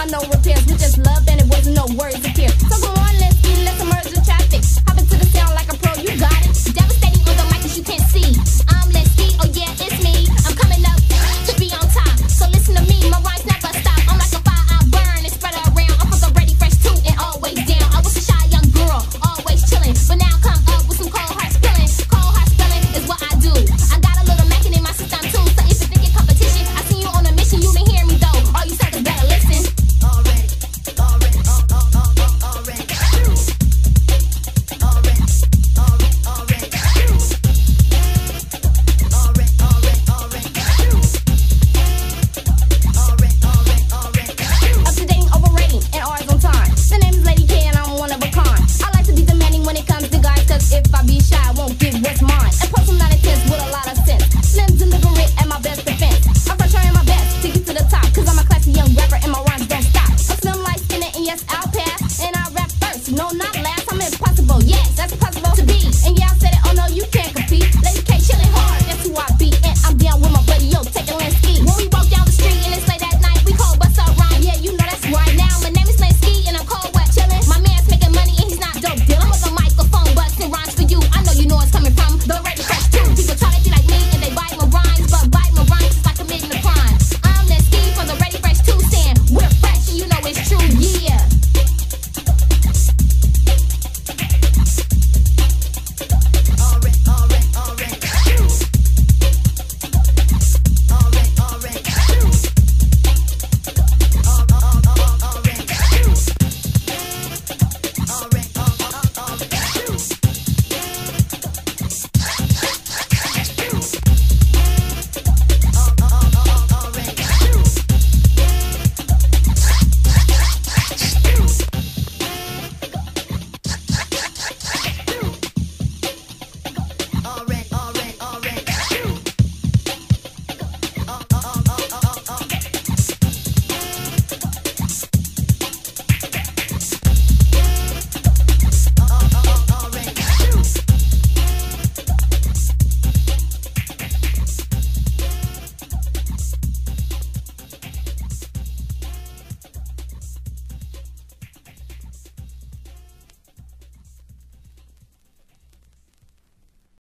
I know repairs, we just